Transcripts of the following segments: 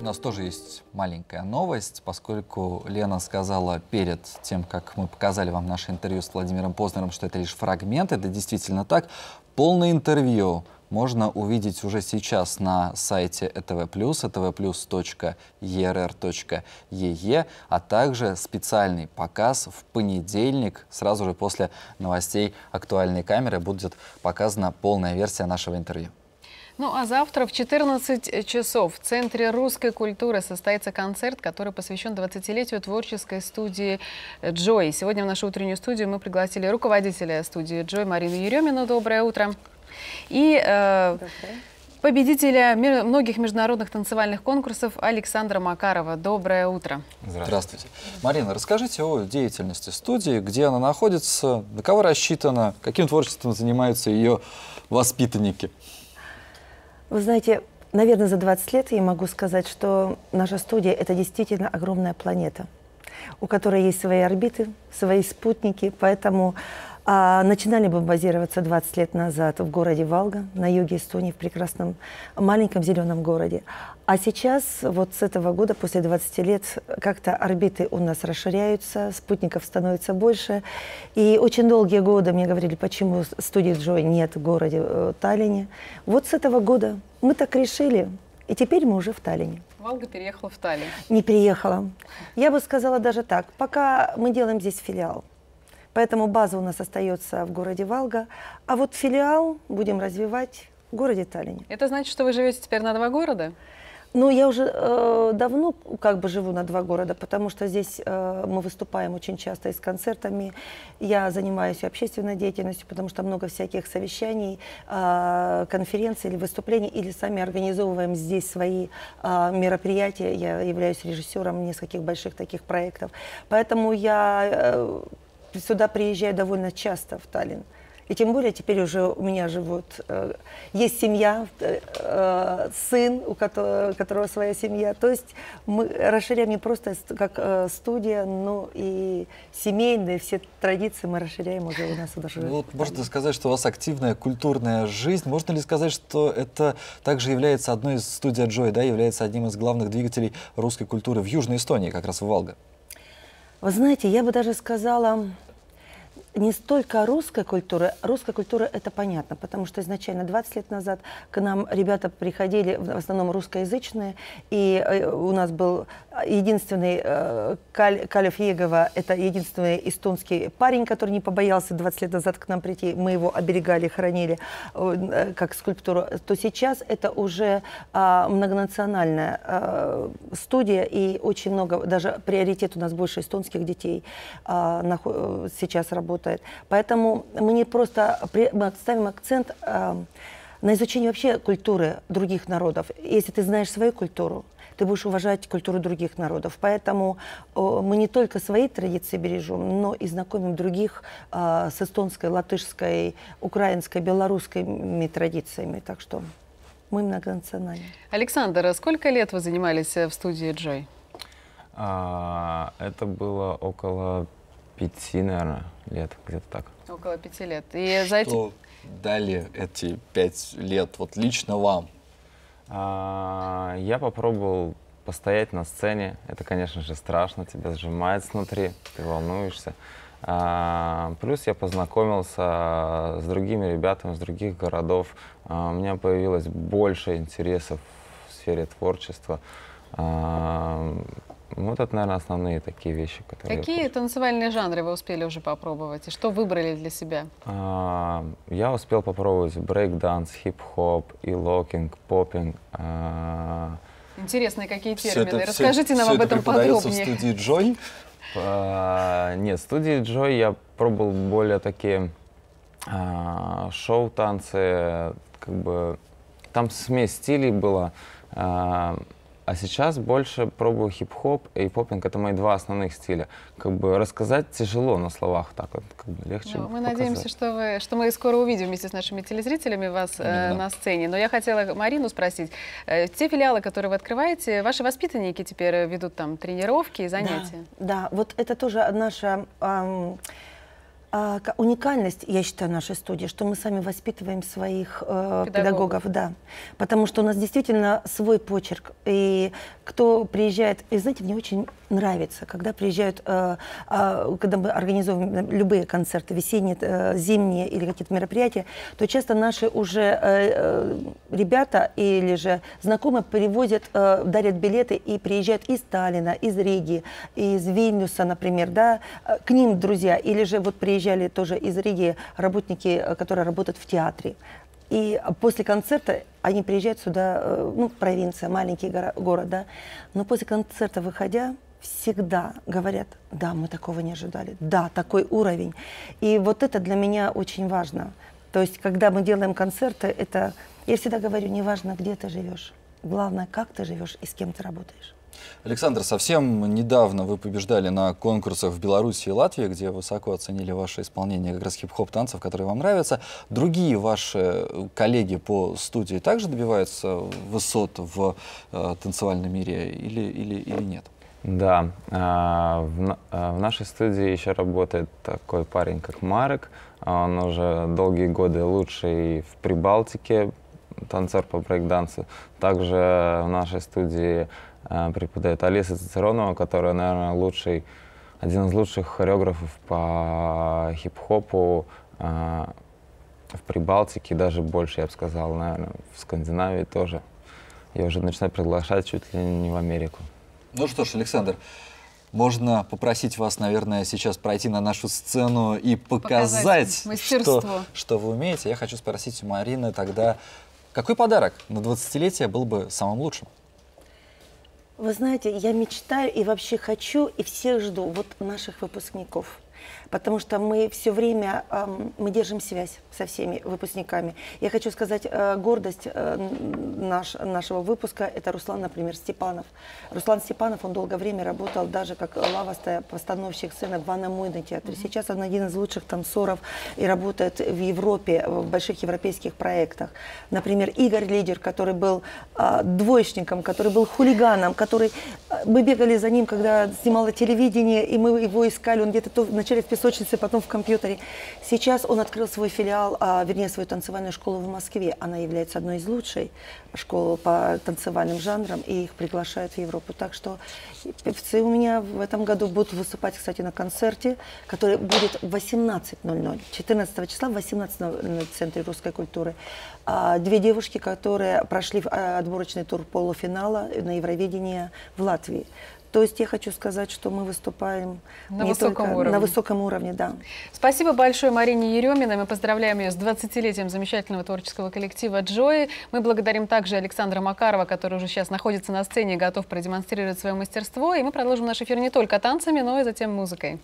У нас тоже есть маленькая новость, поскольку Лена сказала перед тем, как мы показали вам наше интервью с Владимиром Познером, что это лишь фрагмент, это действительно так. Полное интервью можно увидеть уже сейчас на сайте ЭТВ+, etvplus.err.ee, а также специальный показ в понедельник, сразу же после новостей «Актуальной камеры» будет показана полная версия нашего интервью. Ну а завтра в 14 часов в Центре русской культуры состоится концерт, который посвящен 20-летию творческой студии «Джой». Сегодня в нашу утреннюю студию мы пригласили руководителя студии «Джой» Марину Еремину. Доброе утро. И э, победителя многих международных танцевальных конкурсов Александра Макарова. Доброе утро. Здравствуйте. Здравствуйте. Марина, расскажите о деятельности студии, где она находится, на кого рассчитана, каким творчеством занимаются ее воспитанники. Вы знаете, наверное, за 20 лет я могу сказать, что наша студия – это действительно огромная планета, у которой есть свои орбиты, свои спутники, поэтому а, начинали бы базироваться 20 лет назад в городе Валга, на юге Эстонии, в прекрасном маленьком зеленом городе. А сейчас, вот с этого года, после 20 лет, как-то орбиты у нас расширяются, спутников становится больше. И очень долгие годы мне говорили, почему студии Джой нет в городе э, Таллине. Вот с этого года мы так решили, и теперь мы уже в Таллине. Волга переехала в Таллин. Не переехала. Я бы сказала даже так, пока мы делаем здесь филиал. Поэтому база у нас остается в городе Валга, а вот филиал будем развивать в городе Таллине. Это значит, что вы живете теперь на два города? Ну, я уже э, давно как бы живу на два города, потому что здесь э, мы выступаем очень часто и с концертами. Я занимаюсь общественной деятельностью, потому что много всяких совещаний, э, конференций или выступлений, или сами организовываем здесь свои э, мероприятия. Я являюсь режиссером нескольких больших таких проектов. Поэтому я... Э, сюда приезжаю довольно часто, в Таллин. И тем более теперь уже у меня живут, э, есть семья, э, э, сын, у которого, которого своя семья. То есть мы расширяем не просто как э, студия, но и семейные все традиции мы расширяем уже у нас даже. Ну, вот можно сказать, что у вас активная культурная жизнь. Можно ли сказать, что это также является одной из студий Джой, да, является одним из главных двигателей русской культуры в Южной Эстонии, как раз в Волга? Вы знаете, я бы даже сказала, не столько русской культуры. Русская культура – это понятно, потому что изначально 20 лет назад к нам ребята приходили, в основном русскоязычные, и э, у нас был единственный э, Каль, Калев Егова, это единственный эстонский парень, который не побоялся 20 лет назад к нам прийти, мы его оберегали, хранили э, как скульптуру, то сейчас это уже многонациональная студия, и очень много, даже приоритет у нас больше эстонских детей сейчас работает работает. Поэтому мы не просто мы ставим акцент э, на изучение вообще культуры других народов. Если ты знаешь свою культуру, ты будешь уважать культуру других народов. Поэтому мы не только свои традиции бережем, но и знакомим других э, с эстонской, латышской, украинской, белорусскими традициями. Так что мы многонациональны. Александр, а сколько лет вы занимались э, в студии Джой? А, это было около пяти, наверное, лет, где-то так. Около пяти лет. И за эти... Что дали эти пять лет, вот лично вам? А, я попробовал постоять на сцене. Это, конечно же, страшно, тебя сжимает снутри, ты волнуешься. А, плюс я познакомился с другими ребятами, с других городов. А, у меня появилось больше интересов в сфере творчества. А, вот это, наверное, основные такие вещи, которые... Какие я танцевальные жанры вы успели уже попробовать? И что выбрали для себя? А, я успел попробовать брейк-данс, хип-хоп, и локинг, поппинг. А... Интересные какие термины. Это, Расскажите все, нам все об этом подробнее. в студии Джой? А, нет, в студии Джой я пробовал более такие а, шоу-танцы, как бы... Там смесь стилей была. А, а сейчас больше пробую хип-хоп и попинг. Это мои два основных стиля. Как бы рассказать тяжело на словах, так вот как бы легче. Ну, мы показать. надеемся, что, вы, что мы скоро увидим вместе с нашими телезрителями вас э, на сцене. Но я хотела Марину спросить. Э, те филиалы, которые вы открываете, ваши воспитанники теперь ведут там тренировки и занятия? Да, да. вот это тоже наша... Эм, а, уникальность, я считаю, нашей студии, что мы сами воспитываем своих э, педагогов. педагогов, да, потому что у нас действительно свой почерк, и кто приезжает, и знаете, мне очень нравится, когда приезжают, э, э, когда мы организовываем любые концерты, весенние, э, зимние или какие-то мероприятия, то часто наши уже э, э, ребята или же знакомые привозят, э, дарят билеты и приезжают из Сталина, из Риги, из Вильнюса, например, да, э, к ним друзья, или же вот приезжали тоже из Риги работники, э, которые работают в театре. И после концерта они приезжают сюда, э, ну, провинция, маленький город, да. Но после концерта, выходя, всегда говорят, да, мы такого не ожидали, да, такой уровень. И вот это для меня очень важно. То есть, когда мы делаем концерты, это, я всегда говорю, неважно, где ты живешь, главное, как ты живешь и с кем ты работаешь. Александр, совсем недавно вы побеждали на конкурсах в Беларуси и Латвии, где высоко оценили ваше исполнение как раз хип-хоп танцев, которые вам нравятся. Другие ваши коллеги по студии также добиваются высот в э, танцевальном мире или, или, или нет? Да, в, а, в нашей студии еще работает такой парень, как Марек. Он уже долгие годы лучший в Прибалтике, танцор по брейкдансу. Также в нашей студии преподает Алиса Цицеронова, которая, наверное, лучший, один из лучших хореографов по хип-хопу в Прибалтике, даже больше, я бы сказал, наверное, в Скандинавии тоже. Я уже начинаю приглашать чуть ли не в Америку. Ну что ж, Александр, можно попросить вас, наверное, сейчас пройти на нашу сцену и показать, показать что, что вы умеете. Я хочу спросить у Марины тогда, какой подарок на 20-летие был бы самым лучшим? Вы знаете, я мечтаю и вообще хочу, и всех жду, вот наших выпускников – потому что мы все время, мы держим связь со всеми выпускниками. Я хочу сказать, э, гордость э, наш, нашего выпуска – это Руслан, например, Степанов. Руслан Степанов, он долгое время работал даже как лавастая постановщик сцены в Ванна Мойна театре. Сейчас он один из лучших танцоров и работает в Европе, в больших европейских проектах. Например, Игорь Лидер, который был а, двоечником, который был хулиганом, который... Э, мы бегали за ним, когда снимало телевидение, и мы его искали, он где-то вначале в песочнице, потом в компьютере. Сейчас он открыл свой филиал, а, вернее, свою танцевальную школу в Москве. Она является одной из лучших школ по танцевальным жанрам, и их приглашают в Европу. Так что певцы у меня в этом году будут выступать, кстати, на концерте, который будет в 18.00, 14 числа в 18.00 в Центре русской культуры. А, две девушки, которые прошли а, отборочный тур полуфинала на Евровидении в Латвии. То есть я хочу сказать, что мы выступаем на высоком уровне. На высоком уровне, да. Спасибо большое Марине Ереминой. Мы поздравляем ее с 20-летием замечательного творческого коллектива «Джои». Мы благодарим также Александра Макарова, который уже сейчас находится на сцене и готов продемонстрировать свое мастерство. И мы продолжим наш эфир не только танцами, но и затем музыкой.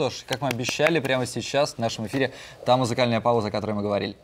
Что ж, как мы обещали, прямо сейчас в нашем эфире та музыкальная пауза, о которой мы говорили.